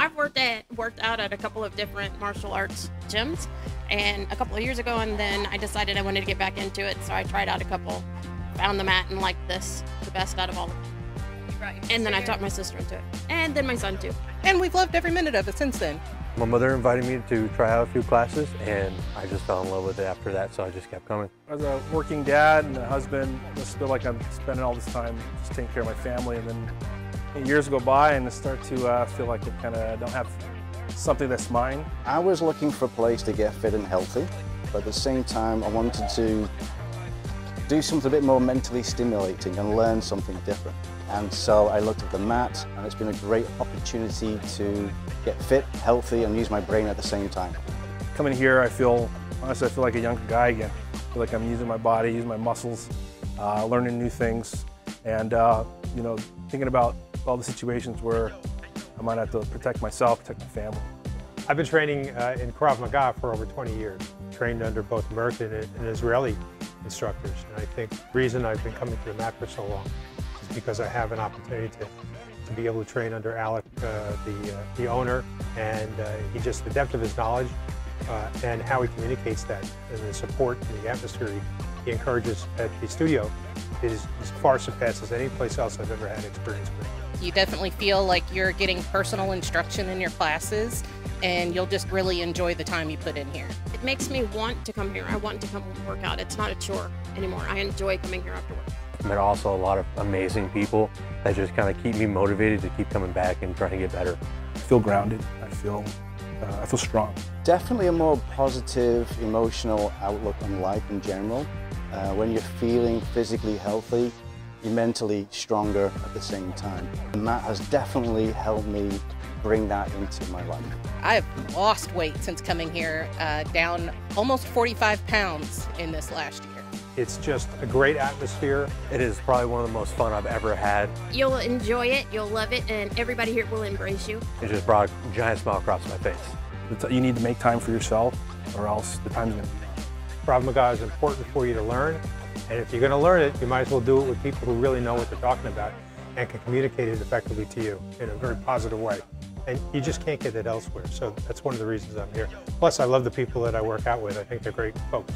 I've worked at worked out at a couple of different martial arts gyms, and a couple of years ago, and then I decided I wanted to get back into it, so I tried out a couple, found the mat, and liked this the best out of all of them. Right. And then I taught my sister into it, and then my son too. And we've loved every minute of it since then. My mother invited me to try out a few classes, and I just fell in love with it after that, so I just kept coming. As a working dad and a husband, I just feel like I'm spending all this time just taking care of my family, and then years go by and I start to uh, feel like I kind of don't have something that's mine. I was looking for a place to get fit and healthy, but at the same time, I wanted to do something a bit more mentally stimulating and learn something different. And so I looked at the mat, and it's been a great opportunity to get fit, healthy, and use my brain at the same time. Coming here, I feel, honestly, I feel like a younger guy again. I feel like I'm using my body, using my muscles, uh, learning new things, and, uh, you know, thinking about all the situations where I might have to protect myself, protect my family. I've been training uh, in Krav Maga for over 20 years, trained under both American and, Israeli instructors. And I think the reason I've been coming to the mat for so long is because I have an opportunity to, to be able to train under Alec, uh, the, uh, the owner, and uh, he just, the depth of his knowledge uh, and how he communicates that and the support and the atmosphere he, he encourages at the studio is, is far surpasses any place else I've ever had experience with. You definitely feel like you're getting personal instruction in your classes, and you'll just really enjoy the time you put in here. It makes me want to come here. I want to come work out. It's not a chore anymore. I enjoy coming here after work. I met also a lot of amazing people that just kind of keep me motivated to keep coming back and trying to get better. I feel grounded. I feel, uh, I feel strong. Definitely a more positive, emotional outlook on life in general. Uh, when you're feeling physically healthy, you're mentally stronger at the same time. And that has definitely helped me bring that into my life. I've lost weight since coming here, uh, down almost 45 pounds in this last year. It's just a great atmosphere. It is probably one of the most fun I've ever had. You'll enjoy it, you'll love it, and everybody here will embrace you. It just brought a giant smile across my face. It's- You need to make time for yourself, or else the time's going to be gone. Krav Maga is important for you to learn, and if you're going to learn it, you might as well do it with people who really know what they're talking about and can communicate it effectively to you in a very positive way. And you just can't get it elsewhere, so that's one of the reasons I'm here. Plus, I love the people that I work out with. I think they're great folks.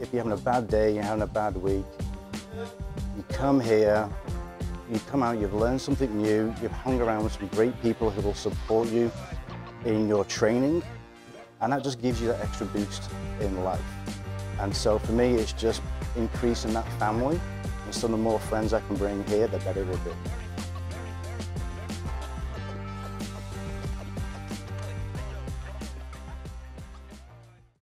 If you're having a bad day, you're having a bad week, you come here, you come out, you've learned something new, you've hung around with some great people who will support you in your training, and that just gives you that extra boost in life. And so for me, it's just increasing that family, and so the more friends I can bring here, the better it will be.